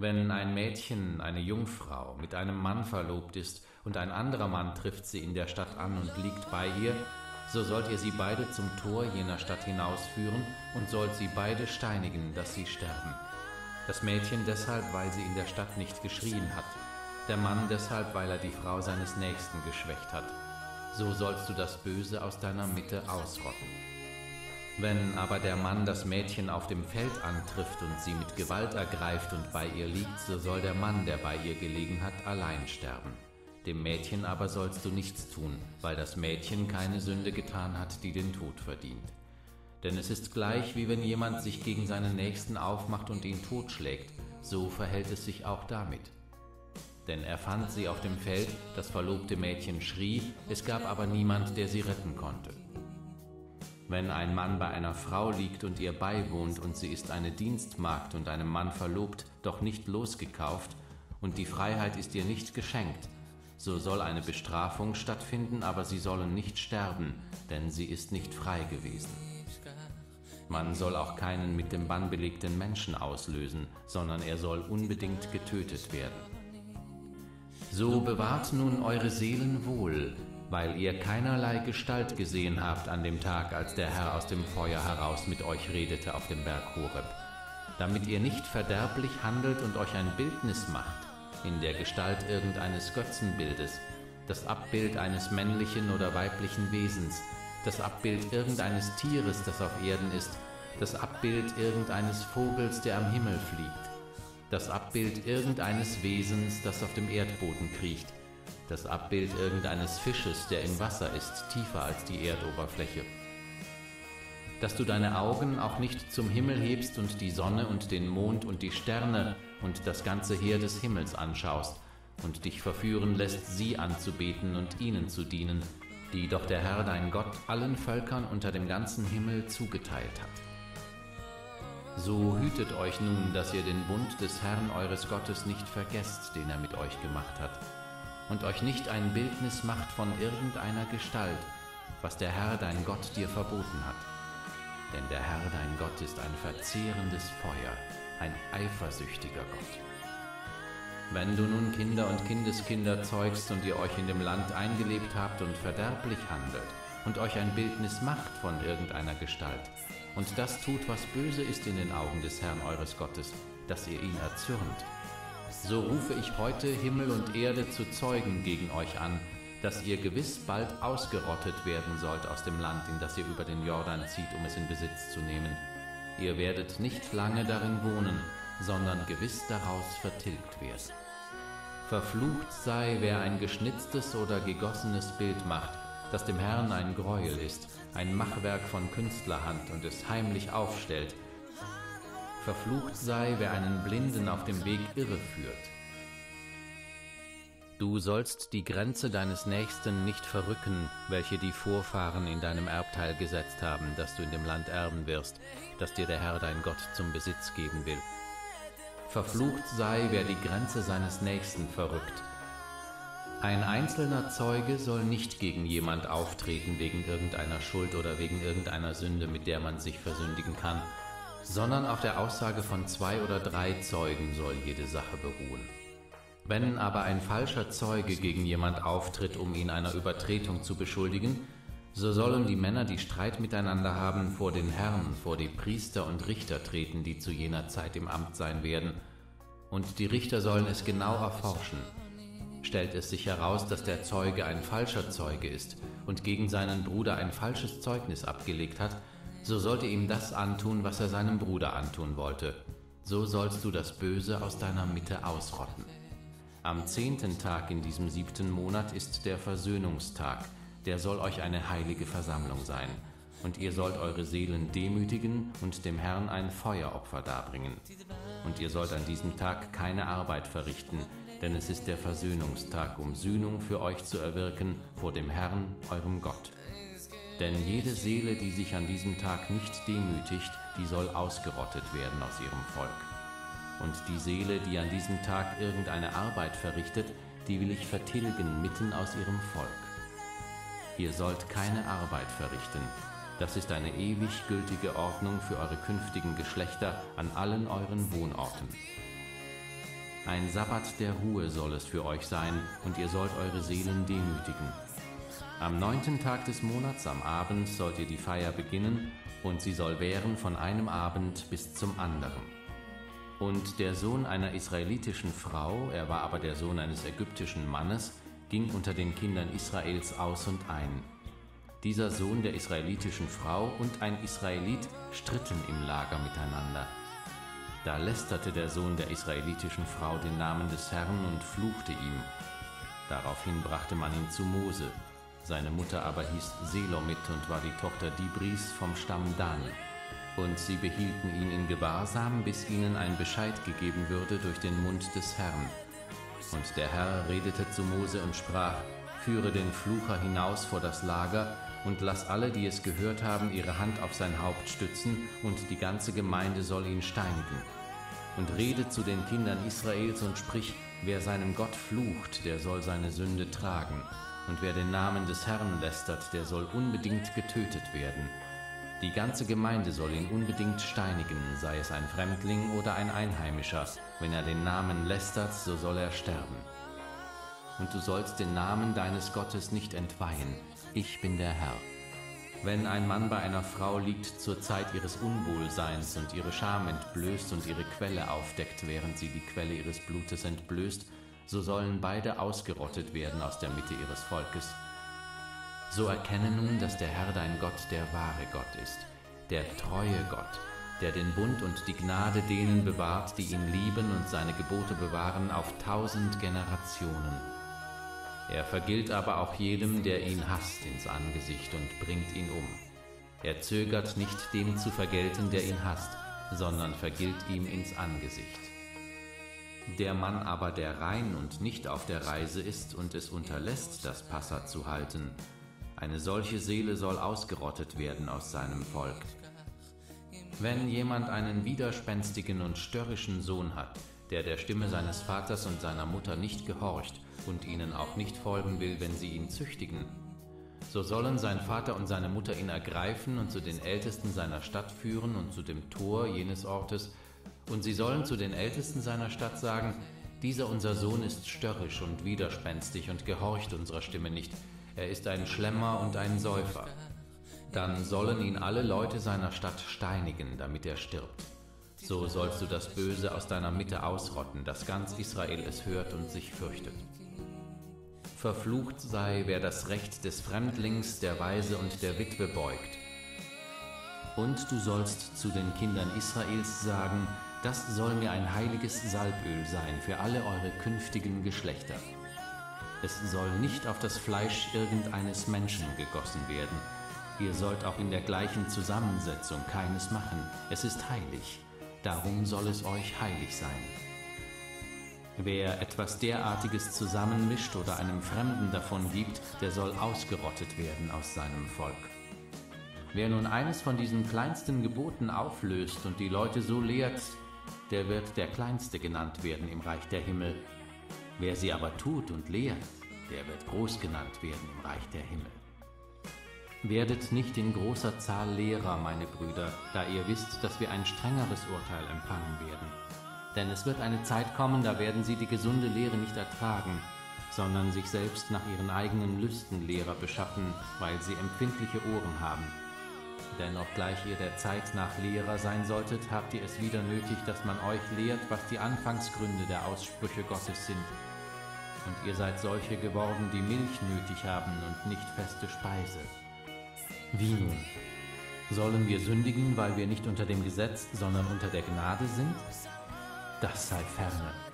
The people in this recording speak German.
Wenn ein Mädchen, eine Jungfrau, mit einem Mann verlobt ist und ein anderer Mann trifft sie in der Stadt an und liegt bei ihr, so sollt ihr sie beide zum Tor jener Stadt hinausführen und sollt sie beide steinigen, dass sie sterben. Das Mädchen deshalb, weil sie in der Stadt nicht geschrien hat, der Mann deshalb, weil er die Frau seines Nächsten geschwächt hat. So sollst du das Böse aus deiner Mitte ausrotten. Wenn aber der Mann das Mädchen auf dem Feld antrifft und sie mit Gewalt ergreift und bei ihr liegt, so soll der Mann, der bei ihr gelegen hat, allein sterben. Dem Mädchen aber sollst du nichts tun, weil das Mädchen keine Sünde getan hat, die den Tod verdient. Denn es ist gleich, wie wenn jemand sich gegen seinen Nächsten aufmacht und ihn totschlägt, so verhält es sich auch damit. Denn er fand sie auf dem Feld, das verlobte Mädchen schrie, es gab aber niemand, der sie retten konnte. Wenn ein Mann bei einer Frau liegt und ihr beiwohnt und sie ist eine Dienstmagd und einem Mann verlobt, doch nicht losgekauft, und die Freiheit ist ihr nicht geschenkt, so soll eine Bestrafung stattfinden, aber sie sollen nicht sterben, denn sie ist nicht frei gewesen. Man soll auch keinen mit dem Bann belegten Menschen auslösen, sondern er soll unbedingt getötet werden. So bewahrt nun eure Seelen wohl, weil ihr keinerlei Gestalt gesehen habt an dem Tag, als der Herr aus dem Feuer heraus mit euch redete auf dem Berg Horeb, damit ihr nicht verderblich handelt und euch ein Bildnis macht, in der Gestalt irgendeines Götzenbildes, das Abbild eines männlichen oder weiblichen Wesens, das Abbild irgendeines Tieres, das auf Erden ist, das Abbild irgendeines Vogels, der am Himmel fliegt, das Abbild irgendeines Wesens, das auf dem Erdboden kriecht, das Abbild irgendeines Fisches, der im Wasser ist, tiefer als die Erdoberfläche. Dass du deine Augen auch nicht zum Himmel hebst und die Sonne und den Mond und die Sterne und das ganze Heer des Himmels anschaust und dich verführen lässt, sie anzubeten und ihnen zu dienen, die doch der Herr dein Gott allen Völkern unter dem ganzen Himmel zugeteilt hat. So hütet euch nun, dass ihr den Bund des Herrn eures Gottes nicht vergesst, den er mit euch gemacht hat und euch nicht ein Bildnis macht von irgendeiner Gestalt, was der Herr dein Gott dir verboten hat. Denn der Herr dein Gott ist ein verzehrendes Feuer, ein eifersüchtiger Gott. Wenn du nun Kinder und Kindeskinder zeugst und ihr euch in dem Land eingelebt habt und verderblich handelt und euch ein Bildnis macht von irgendeiner Gestalt und das tut, was böse ist in den Augen des Herrn eures Gottes, dass ihr ihn erzürnt, so rufe ich heute Himmel und Erde zu Zeugen gegen euch an, dass ihr gewiss bald ausgerottet werden sollt aus dem Land, in das ihr über den Jordan zieht, um es in Besitz zu nehmen. Ihr werdet nicht lange darin wohnen, sondern gewiss daraus vertilgt werden. Verflucht sei, wer ein geschnitztes oder gegossenes Bild macht, das dem Herrn ein Greuel ist, ein Machwerk von Künstlerhand und es heimlich aufstellt, Verflucht sei, wer einen Blinden auf dem Weg irre führt. Du sollst die Grenze deines Nächsten nicht verrücken, welche die Vorfahren in deinem Erbteil gesetzt haben, dass du in dem Land erben wirst, das dir der Herr dein Gott zum Besitz geben will. Verflucht sei, wer die Grenze seines Nächsten verrückt. Ein einzelner Zeuge soll nicht gegen jemand auftreten wegen irgendeiner Schuld oder wegen irgendeiner Sünde, mit der man sich versündigen kann, sondern auf der Aussage von zwei oder drei Zeugen soll jede Sache beruhen. Wenn aber ein falscher Zeuge gegen jemand auftritt, um ihn einer Übertretung zu beschuldigen, so sollen die Männer, die Streit miteinander haben, vor den Herrn, vor die Priester und Richter treten, die zu jener Zeit im Amt sein werden, und die Richter sollen es genau erforschen. Stellt es sich heraus, dass der Zeuge ein falscher Zeuge ist und gegen seinen Bruder ein falsches Zeugnis abgelegt hat, so sollte ihm das antun, was er seinem Bruder antun wollte. So sollst du das Böse aus deiner Mitte ausrotten. Am zehnten Tag in diesem siebten Monat ist der Versöhnungstag, der soll euch eine heilige Versammlung sein. Und ihr sollt eure Seelen demütigen und dem Herrn ein Feueropfer darbringen. Und ihr sollt an diesem Tag keine Arbeit verrichten, denn es ist der Versöhnungstag, um Sühnung für euch zu erwirken vor dem Herrn, eurem Gott. Denn jede Seele, die sich an diesem Tag nicht demütigt, die soll ausgerottet werden aus ihrem Volk. Und die Seele, die an diesem Tag irgendeine Arbeit verrichtet, die will ich vertilgen mitten aus ihrem Volk. Ihr sollt keine Arbeit verrichten. Das ist eine ewig gültige Ordnung für eure künftigen Geschlechter an allen euren Wohnorten. Ein Sabbat der Ruhe soll es für euch sein, und ihr sollt eure Seelen demütigen. Am neunten Tag des Monats am Abend sollt ihr die Feier beginnen, und sie soll währen von einem Abend bis zum anderen. Und der Sohn einer israelitischen Frau, er war aber der Sohn eines ägyptischen Mannes, ging unter den Kindern Israels aus und ein. Dieser Sohn der israelitischen Frau und ein Israelit stritten im Lager miteinander. Da lästerte der Sohn der israelitischen Frau den Namen des Herrn und fluchte ihm. Daraufhin brachte man ihn zu Mose. Seine Mutter aber hieß Selomit und war die Tochter Dibris vom Stamm Dan. Und sie behielten ihn in Gewahrsam, bis ihnen ein Bescheid gegeben würde durch den Mund des Herrn. Und der Herr redete zu Mose und sprach, Führe den Flucher hinaus vor das Lager und lass alle, die es gehört haben, ihre Hand auf sein Haupt stützen, und die ganze Gemeinde soll ihn steinigen und rede zu den Kindern Israels und sprich, wer seinem Gott flucht, der soll seine Sünde tragen, und wer den Namen des Herrn lästert, der soll unbedingt getötet werden. Die ganze Gemeinde soll ihn unbedingt steinigen, sei es ein Fremdling oder ein Einheimischer. Wenn er den Namen lästert, so soll er sterben. Und du sollst den Namen deines Gottes nicht entweihen. Ich bin der Herr. Wenn ein Mann bei einer Frau liegt zur Zeit ihres Unwohlseins und ihre Scham entblößt und ihre Quelle aufdeckt, während sie die Quelle ihres Blutes entblößt, so sollen beide ausgerottet werden aus der Mitte ihres Volkes. So erkenne nun, dass der Herr dein Gott der wahre Gott ist, der treue Gott, der den Bund und die Gnade denen bewahrt, die ihn lieben und seine Gebote bewahren auf tausend Generationen er vergilt aber auch jedem, der ihn hasst, ins Angesicht und bringt ihn um. Er zögert nicht, dem zu vergelten, der ihn hasst, sondern vergilt ihm ins Angesicht. Der Mann aber, der rein und nicht auf der Reise ist und es unterlässt, das Passa zu halten, eine solche Seele soll ausgerottet werden aus seinem Volk. Wenn jemand einen widerspenstigen und störrischen Sohn hat, der der Stimme seines Vaters und seiner Mutter nicht gehorcht und ihnen auch nicht folgen will, wenn sie ihn züchtigen, so sollen sein Vater und seine Mutter ihn ergreifen und zu den Ältesten seiner Stadt führen und zu dem Tor jenes Ortes, und sie sollen zu den Ältesten seiner Stadt sagen, dieser unser Sohn ist störrisch und widerspenstig und gehorcht unserer Stimme nicht, er ist ein Schlemmer und ein Säufer. Dann sollen ihn alle Leute seiner Stadt steinigen, damit er stirbt. So sollst du das Böse aus deiner Mitte ausrotten, dass ganz Israel es hört und sich fürchtet. Verflucht sei, wer das Recht des Fremdlings, der Weise und der Witwe beugt. Und du sollst zu den Kindern Israels sagen, das soll mir ein heiliges Salböl sein für alle eure künftigen Geschlechter. Es soll nicht auf das Fleisch irgendeines Menschen gegossen werden. Ihr sollt auch in der gleichen Zusammensetzung keines machen. Es ist heilig. Darum soll es euch heilig sein. Wer etwas derartiges zusammenmischt oder einem Fremden davon gibt, der soll ausgerottet werden aus seinem Volk. Wer nun eines von diesen kleinsten Geboten auflöst und die Leute so lehrt, der wird der Kleinste genannt werden im Reich der Himmel. Wer sie aber tut und lehrt, der wird groß genannt werden im Reich der Himmel. Werdet nicht in großer Zahl Lehrer, meine Brüder, da ihr wisst, dass wir ein strengeres Urteil empfangen werden. Denn es wird eine Zeit kommen, da werden sie die gesunde Lehre nicht ertragen, sondern sich selbst nach ihren eigenen Lüsten Lehrer beschaffen, weil sie empfindliche Ohren haben. Denn obgleich ihr der Zeit nach Lehrer sein solltet, habt ihr es wieder nötig, dass man euch lehrt, was die Anfangsgründe der Aussprüche Gottes sind. Und ihr seid solche geworden, die Milch nötig haben und nicht feste Speise. Wie nun? Sollen wir sündigen, weil wir nicht unter dem Gesetz, sondern unter der Gnade sind? das sei ferne.